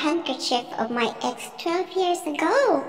handkerchief of my ex 12 years ago.